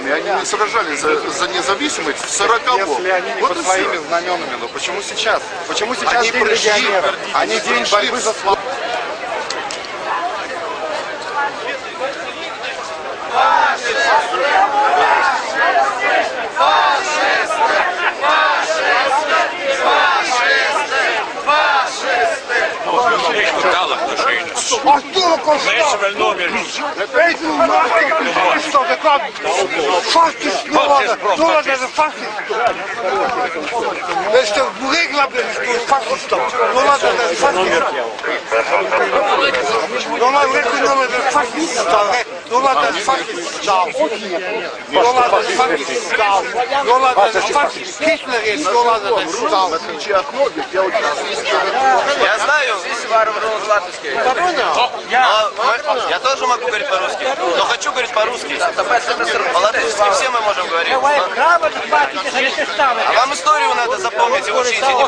знаменами, они не сражались за, за независимость в 40 Если они не вот под своими все. знаменами, но почему сейчас? Почему сейчас Они день пришли, легионеров, а не они день борьбы за свободу? Отношения. А что такое Знаешь, номер. что такое? Фактически, ну ладно, ну ладно, это фактически. Это регла, блядь, фактически. Ну ладно, это фактически. Ну ладно, регла, это фактически. Ну ладно, это фактически. Ну ладно, это фактически. Ну ладно, это фактически. Гитлер есть, ну ладно, это сказал. В отличие от многих, я очень Я знаю Варвару Златовский. Я, я тоже могу говорить по-русски, но хочу говорить по-русски. По-латышски все мы можем говорить. А вам историю надо запомнить и учить, и не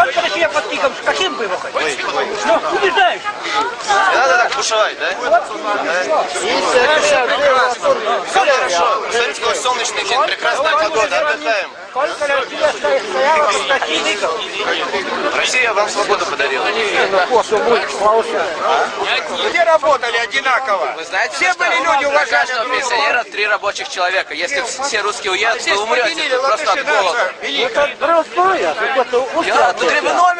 Кто тебе пиком, каким было хоть? Ну, убеждаешь. Не надо так бушевать, да? Все хорошо. Смотрите, какой солнечный день, прекрасная погода, отдыхаем. Сколько Россия стояла под таким? Россия вам свободу подарила. Где работали одинаково? Вы знаете, Все были люди, уважали друг друга. пенсионера три рабочих человека. Если все русские уедут, вы умрете просто от голода. наши, великие. Я, тут рыба номер. Я,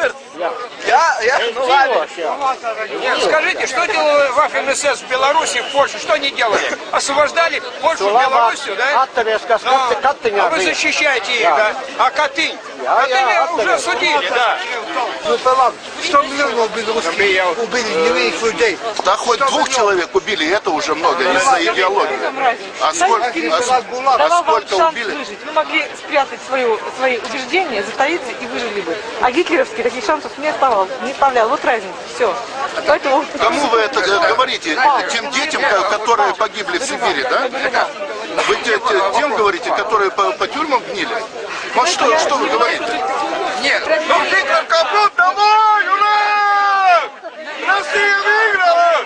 Нет, скажите, что делали Вафен СС в Беларуси, в Польше? Что они делали? Освобождали Польшу, Белоруссию, да? Да. А вы защищаете их, да? А Катынь? Катынь уже судили, да. Да ладно, 100 миллионов белорусских убили невинных людей. Да хоть двух человек убили, это уже много из-за идеологии. А сколько, а, а Давал вам сколько шанс убили? выжить. Вы могли спрятать свою, свои убеждения, затаиться и выжили бы. А гитлеровский таких шансов не оставал, не оставлял. Вот разница. Все. Поэтому... Кому вы это г- говорите? Тем детям, ко- которые погибли в Сибири, да? Вы те- те- тем говорите, которые по, по тюрьмам гнили? Вот что, что вы говорите? Нет, ну Гитлер капут, домой, ура! Россия выиграла!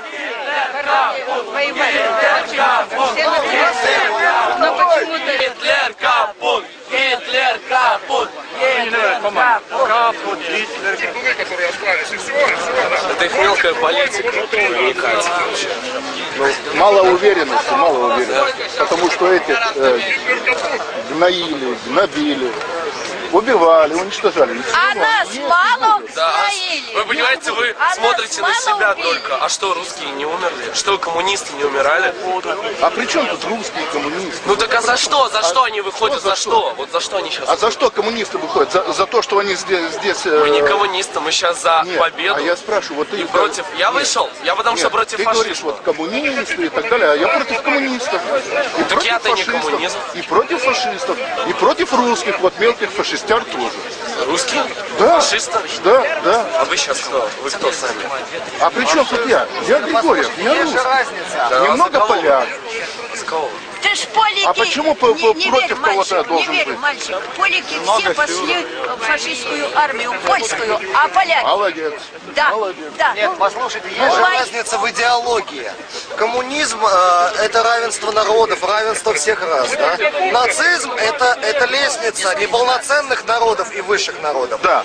Гитлер капут! Гитлер капут! Гитлер капут! Это их мелкая политика. Ну, мало уверенности, мало уверенности. Потому что этих э, гноили, гнобили, убивали, уничтожали. А нас мало понимаете, вы А смотрите на себя только. А что, русские не умерли? Что, коммунисты не умирали? А при чем тут русские коммунисты? Ну так а за что? За что они выходят? за что? что? Вот за что они сейчас? А за что коммунисты выходят? За, за то, что они здесь... здесь э, Мы не коммунисты, мы сейчас за нет, победу. А я спрашиваю, вот ты... И против. Я вышел. Я потому что Нет, против ты говоришь, вот коммунисты и так далее, а я против коммунистов. И Так против я-то не фашистов, коммунист. И против фашистов, и против русских, вот мелких фашистяр тоже. Русские? Да, Фашисты? да, да. А вы сейчас кто? Вы кто сами? А при чем тут я? Я Григорьев, я русский. Да, Немного вас поляк. Ты ж полики... А почему по- не, по- не против верь, кого-то я мальчик, должен не верь, быть? мальчик. Полики все пошли в фашистскую армию, польскую, а поляки... Молодец. Да, Молодец. да. Нет, послушайте, есть же Ой. разница в идеологии. Коммунизм э, это равенство народов, равенство всех рас. Да? Нацизм это, это лестница неполноценных народов и высших народов. Да.